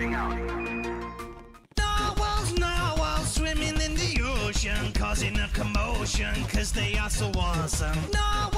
Reaching out. Narwhals, narwhals swimming in the ocean, causing a commotion, cause they are so awesome. Narwhals,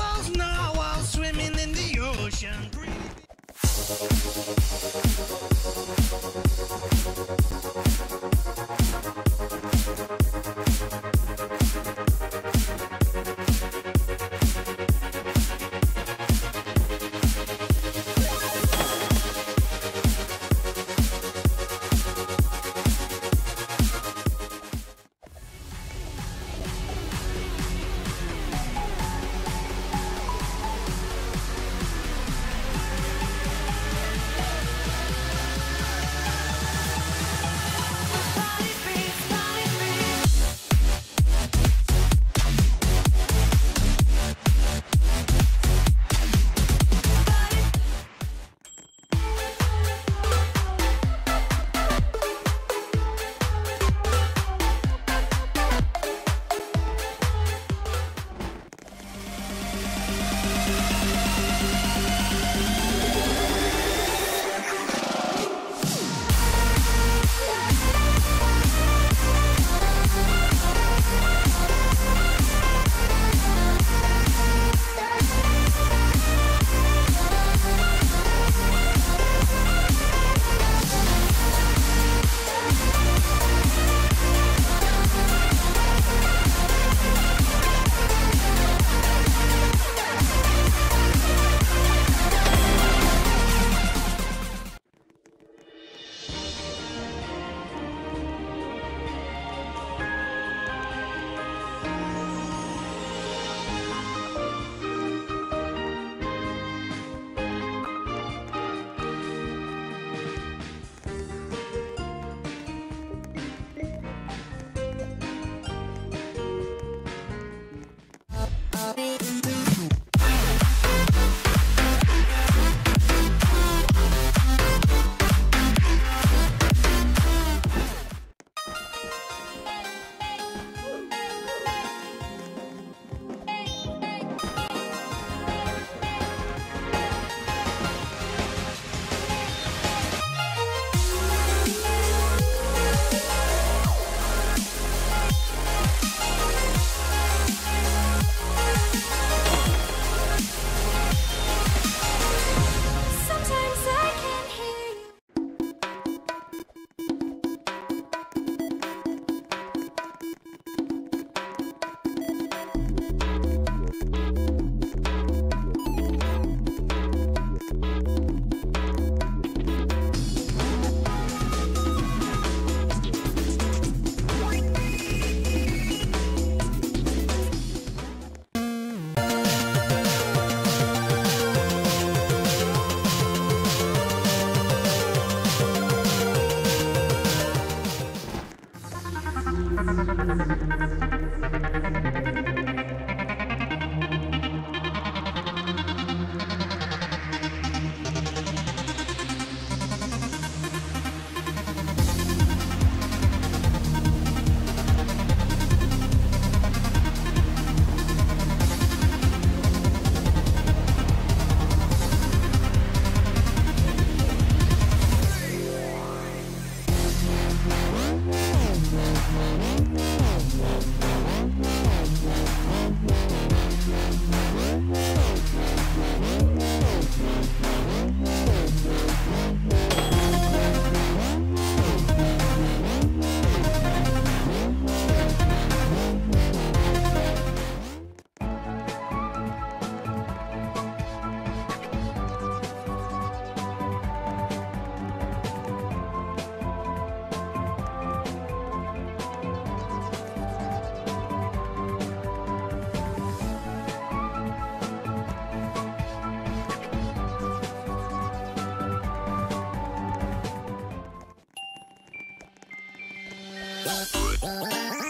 Oh,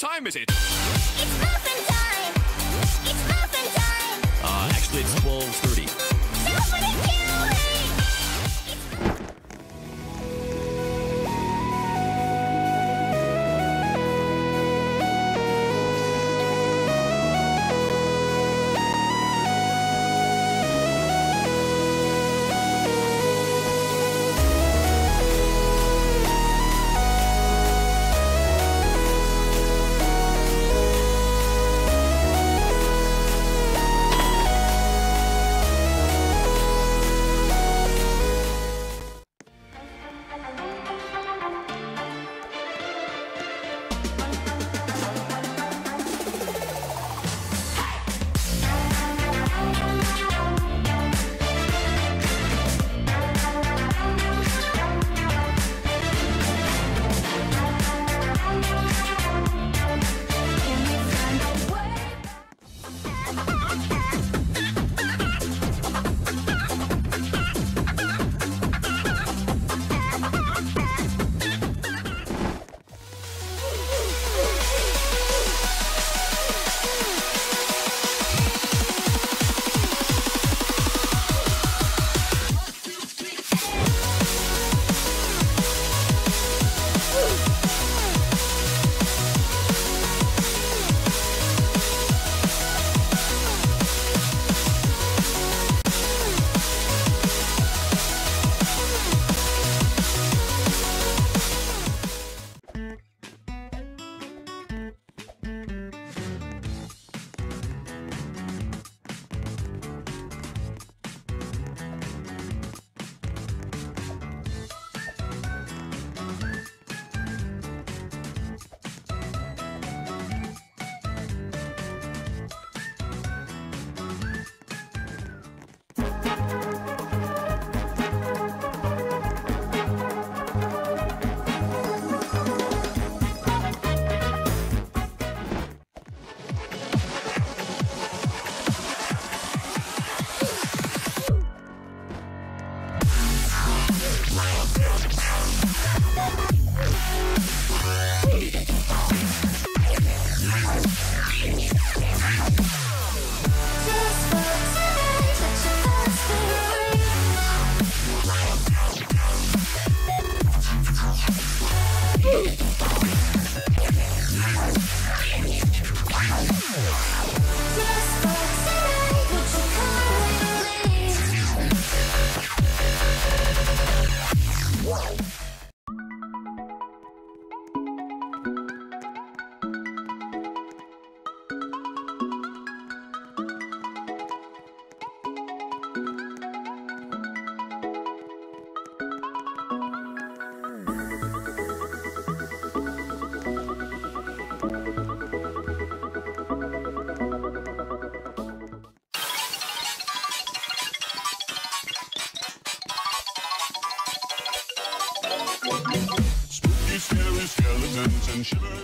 What time is it? It's muffin time! It's muffin time! Uh, actually, it's 12.30. and.